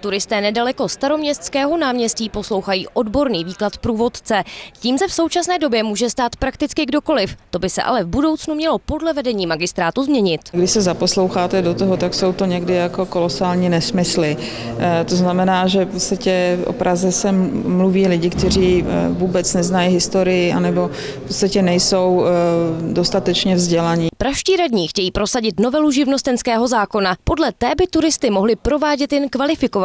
Turisté nedaleko staroměstského náměstí poslouchají odborný výklad průvodce. Tím se v současné době může stát prakticky kdokoliv. To by se ale v budoucnu mělo podle vedení magistrátu změnit. Když se zaposloucháte do toho, tak jsou to někdy jako kolosální nesmysly. Eh, to znamená, že v podstatě o Praze se mluví lidi, kteří eh, vůbec neznají historii anebo v podstatě nejsou eh, dostatečně vzdělaní. Praští radní chtějí prosadit novelu živnostenského zákona. Podle té by turisty mohli provádět jen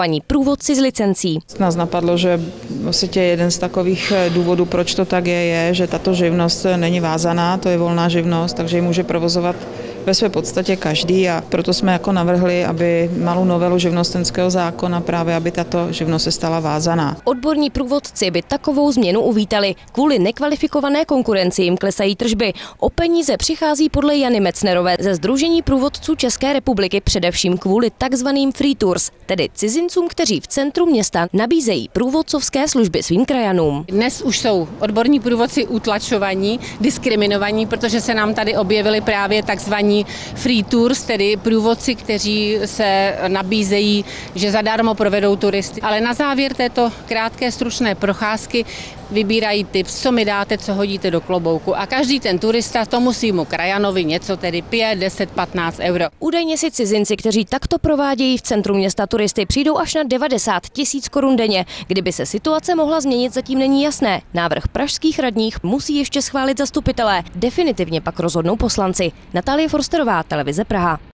kvalifikovaní průvodci z licencí. Nás napadlo, že vlastně jeden z takových důvodů, proč to tak je, je, že tato živnost není vázaná, to je volná živnost, takže ji může provozovat ve své podstatě každý a proto jsme jako navrhli, aby malou novelu živnostenského zákona právě, aby tato živnost se stala vázaná. Odborní průvodci by takovou změnu uvítali. Kvůli nekvalifikované konkurenci jim klesají tržby. O peníze přichází podle Jany Mecnerové ze Združení průvodců České republiky především kvůli takzvaným free tours, tedy cizincům, kteří v centru města nabízejí průvodcovské služby svým krajanům. Dnes už jsou odborní průvodci utlačovaní, diskriminovaní, protože se nám tady objevili právě takzvaní free tours, tedy průvodci, kteří se nabízejí, že zadarmo provedou turisty. Ale na závěr této krátké stručné procházky vybírají tips, co mi dáte, co hodíte do klobouku. A každý ten turista to musí mu krajanovi něco, tedy 5, 10, 15 euro. Údajně si cizinci, kteří takto provádějí v centru města turisty, přijdou až na 90 tisíc korun denně. Kdyby se situace mohla změnit, zatím není jasné. Návrh pražských radních musí ještě schválit zastupitelé. Definitivně pak rozhodnou poslanci. Natálie Forsterová, televize Praha.